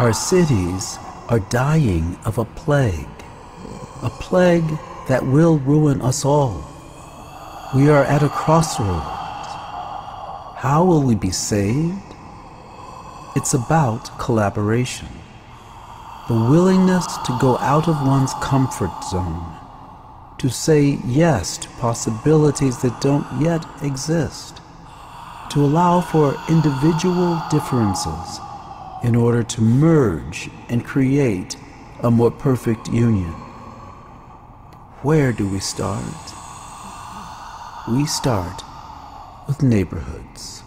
Our cities are dying of a plague, a plague that will ruin us all. We are at a crossroads. How will we be saved? It's about collaboration. The willingness to go out of one's comfort zone, to say yes to possibilities that don't yet exist, to allow for individual differences in order to merge and create a more perfect union. Where do we start? We start with neighborhoods.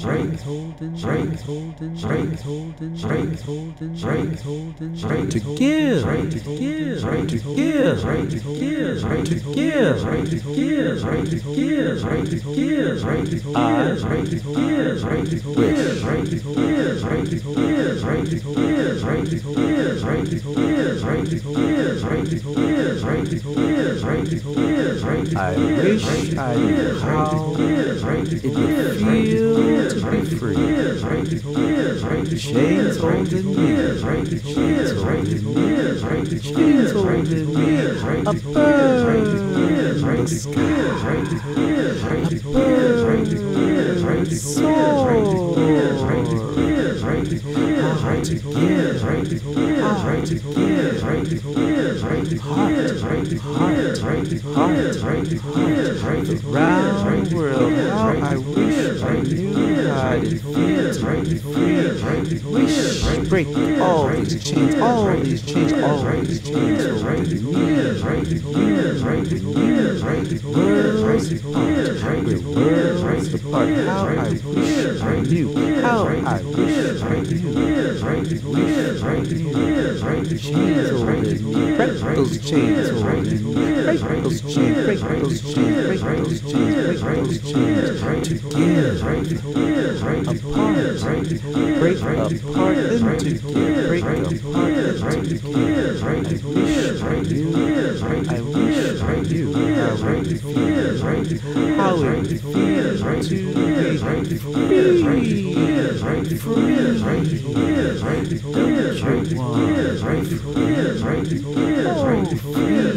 Drake to give, to give, to give, to give, to give, to give, to give, to give, to give, I to give, to give, to give, to give, to give, to give, to give, to give, I wish I knew how it would feel to be free. Chains holding me, chains holding me, a bird in the sky, a bird soar. heart to give, heart to give, heart to give, heart to give, heart to heart, heart, heart, heart, heart, heart, the round world. I wish I free. Wish break all these chains, all these chains, all these chains. Worlds apart, we're worlds apart. How I I I I free, free. Free? Oh,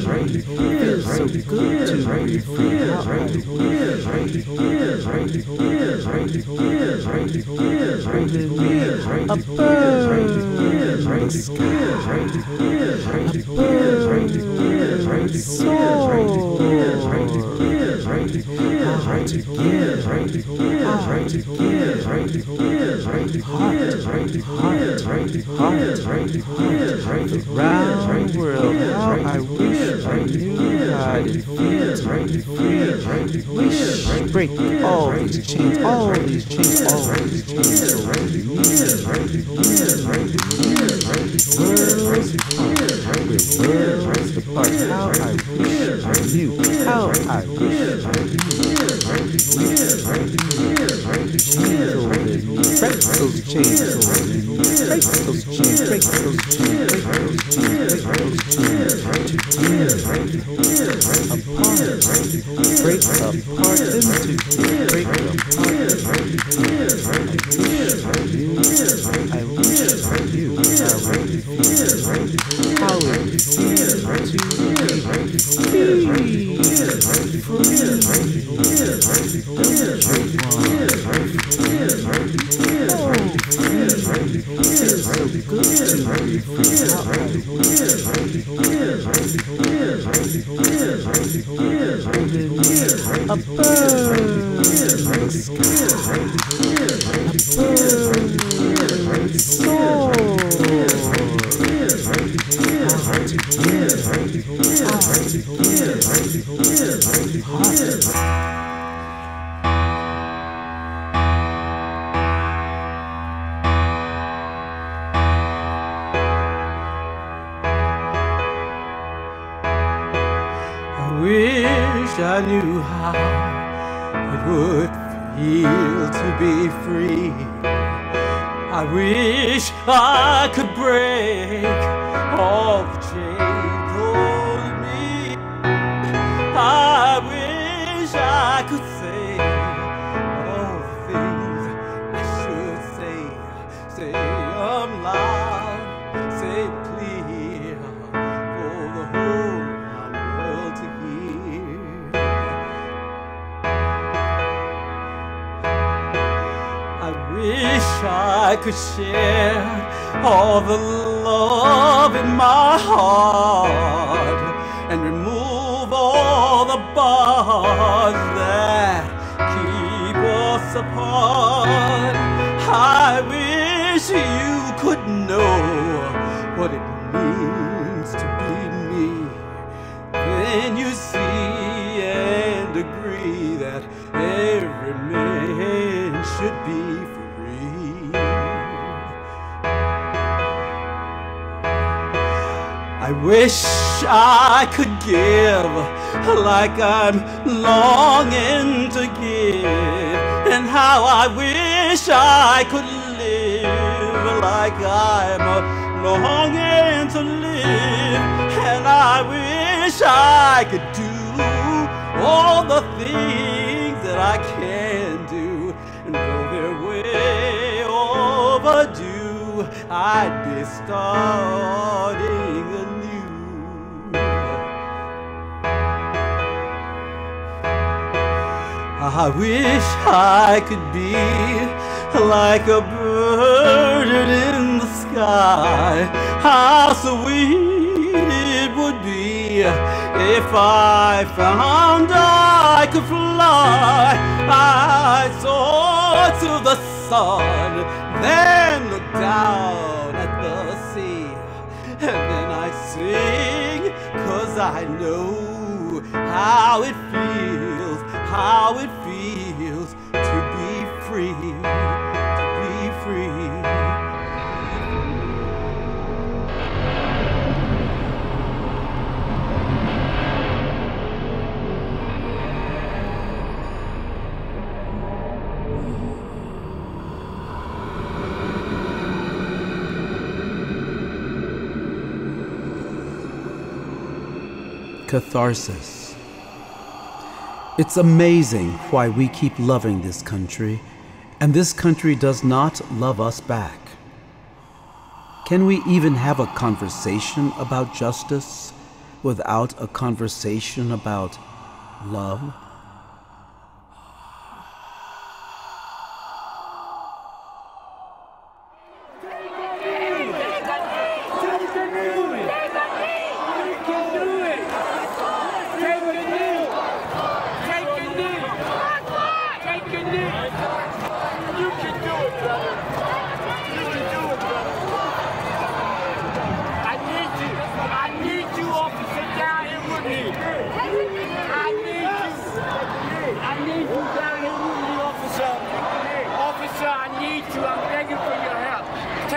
free feels so good to be free. How I wish holding me a bird in the sky, a bird round world. How I wish I knew feels to be free. Wish break all these chains, all these chains, all these chains How I wish I knew, how to be free, wish I knew how it would feel to be free. I wish I could break all the chains I could share all the love in my heart wish I could give like I'm longing to give, and how I wish I could live like I'm longing to live, and I wish I could do all the things that I can do, and though they're way overdue, I'd be starting I wish I could be like a bird in the sky. How sweet it would be if I found I could fly. I soar to the sun, then look down at the sea, and then I sing, cause I know how it feels, how it Catharsis. It's amazing why we keep loving this country, and this country does not love us back. Can we even have a conversation about justice without a conversation about love?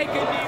breaking news.